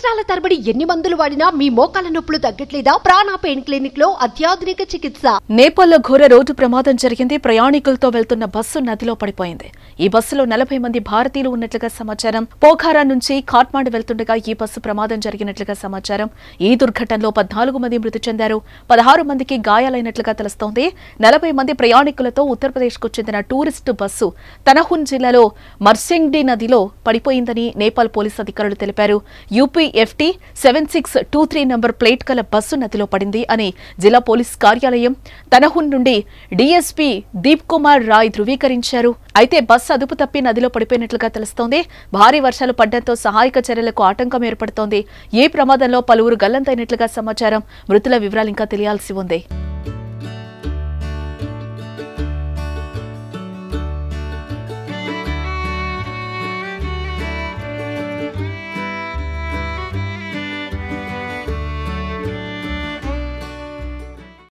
సంవత్సరాల తరబడి ఎన్ని మందులు వాడినా మీ మోకాల నొప్పులు తగ్గట్లేదా? ప్రాణ పెయిన్ క్లినిక్లో అత్యాధునిక చికిత్స. నేపాల్లో ఘోర రోడ్డు ప్రమాదం జరిగింది. ప్రయాణికులతో వెళ్తున్న బస్సు నదిలో పడిపోయింది. ఈ బస్సులో నలభై మంది భారతీయులు ఉన్నట్లుగా సమాచారం. పోఖారా నుంచి కాట్మాండ్ వెళ్తుండగా ఈ బస్సు ప్రమాదం జరిగినట్లుగా సమాచారం. ఈ దుర్ఘటనలో పద్నాలుగు మంది మృతి చెందారు. పదహారు మందికి గాయాలైనట్లుగా తెలుస్తోంది. నలభై మంది ప్రయాణికులతో ఉత్తరప్రదేశ్కు చెందిన టూరిస్టు బస్సు తనహున్ జిల్లాలో మర్సింగ్డి నదిలో పడిపోయిందని నేపాల్ పోలీసు అధికారులు తెలిపారు. UP FT seven six two three number plate గల బస్సు నదిలో పడింది అని జిల్లా పోలీస్ కార్యాలయం తనహున్ నుండి డీఎస్పీ దీప్ కుమార్ రాయ్ ధృవీకరించారు. అయితే బస్సు అదుపు తప్పి నదిలో పడిపోయినట్లుగా తెలుస్తోంది. భారీ వర్షాలు పడ్డంతో సహాయక చర్యలకు ఆటంకం ఏర్పడుతోంది. ఈ ప్రమాదంలో పలువురు గల్లంతైనట్లుగా సమాచారం మృతుల వివరాలు ఇంకా తెలియాల్సి ఉంది.